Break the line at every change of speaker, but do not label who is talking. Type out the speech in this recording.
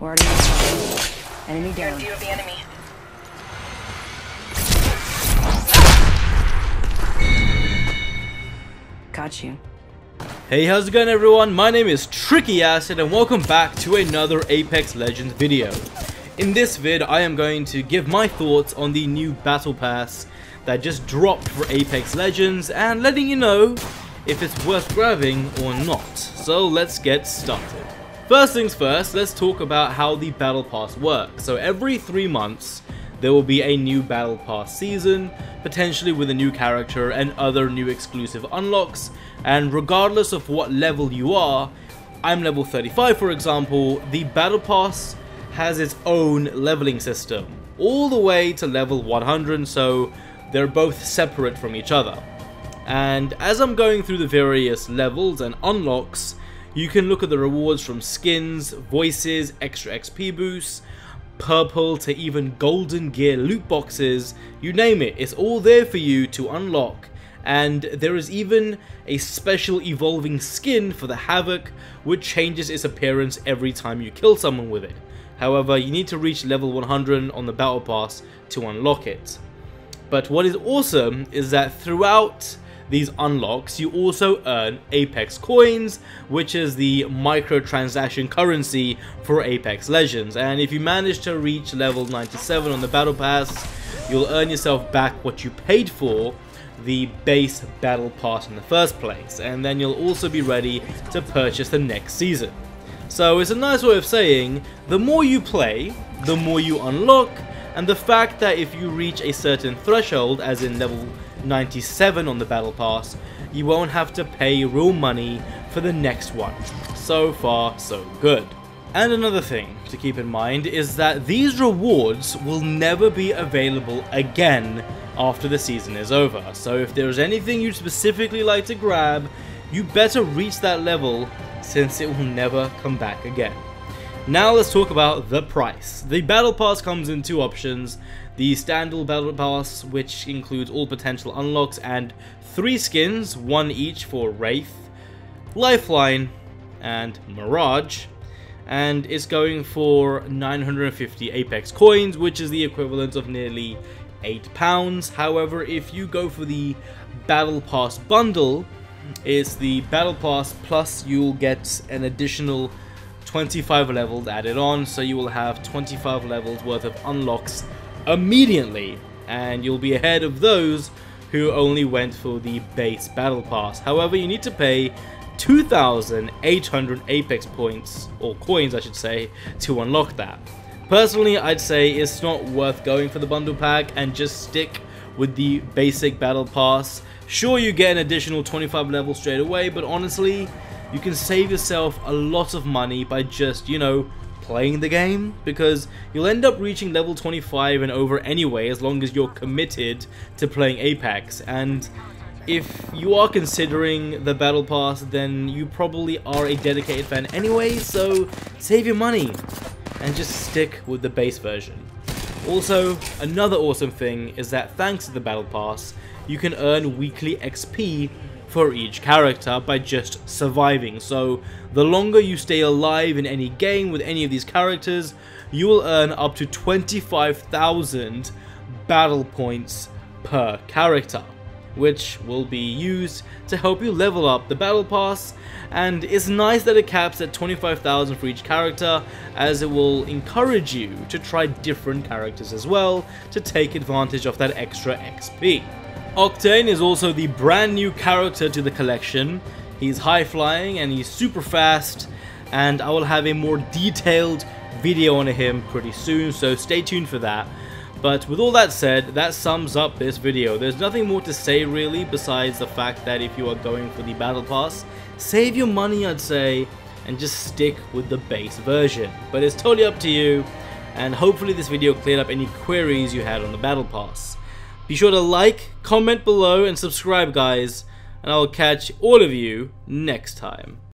We're already inside. Enemy
Good
down.
view of the enemy.
Got you.
Hey, how's it going everyone? My name is Tricky Acid and welcome back to another Apex Legends video. In this vid, I am going to give my thoughts on the new Battle Pass that just dropped for Apex Legends and letting you know if it's worth grabbing or not. So let's get started. First things first, let's talk about how the Battle Pass works. So every three months, there will be a new Battle Pass season, potentially with a new character and other new exclusive unlocks, and regardless of what level you are, I'm level 35 for example, the Battle Pass has its own leveling system, all the way to level 100, so they're both separate from each other. And as I'm going through the various levels and unlocks, you can look at the rewards from skins, voices, extra XP boosts, purple to even golden gear loot boxes, you name it, it's all there for you to unlock. And there is even a special evolving skin for the Havoc, which changes its appearance every time you kill someone with it. However, you need to reach level 100 on the Battle Pass to unlock it. But what is awesome is that throughout these unlocks, you also earn Apex coins, which is the microtransaction currency for Apex Legends. And if you manage to reach level 97 on the Battle Pass, you'll earn yourself back what you paid for the base Battle Pass in the first place. And then you'll also be ready to purchase the next season. So it's a nice way of saying, the more you play, the more you unlock, and the fact that if you reach a certain threshold, as in level 97 on the Battle Pass, you won't have to pay real money for the next one. So far, so good. And another thing to keep in mind is that these rewards will never be available again after the season is over. So if there's anything you'd specifically like to grab, you better reach that level since it will never come back again. Now let's talk about the price. The Battle Pass comes in two options. The Standard Battle Pass, which includes all potential unlocks and three skins, one each for Wraith, Lifeline, and Mirage. And it's going for 950 Apex coins, which is the equivalent of nearly 8 pounds. However, if you go for the Battle Pass bundle, it's the Battle Pass plus you'll get an additional 25 levels added on, so you will have 25 levels worth of unlocks immediately, and you'll be ahead of those who only went for the base Battle Pass. However, you need to pay 2,800 Apex points, or coins I should say, to unlock that. Personally, I'd say it's not worth going for the bundle pack and just stick with the basic Battle Pass. Sure, you get an additional 25 levels straight away, but honestly, you can save yourself a lot of money by just, you know, playing the game because you'll end up reaching level 25 and over anyway as long as you're committed to playing Apex and if you are considering the battle pass then you probably are a dedicated fan anyway so save your money and just stick with the base version. Also, another awesome thing is that thanks to the battle pass you can earn weekly XP for each character by just surviving. So the longer you stay alive in any game with any of these characters, you will earn up to 25,000 battle points per character, which will be used to help you level up the battle pass. And it's nice that it caps at 25,000 for each character, as it will encourage you to try different characters as well to take advantage of that extra XP. Octane is also the brand new character to the collection. He's high flying and he's super fast and I will have a more detailed video on him pretty soon so stay tuned for that. But with all that said, that sums up this video. There's nothing more to say really besides the fact that if you are going for the battle pass, save your money I'd say and just stick with the base version. But it's totally up to you and hopefully this video cleared up any queries you had on the battle pass. Be sure to like, comment below, and subscribe guys, and I'll catch all of you next time.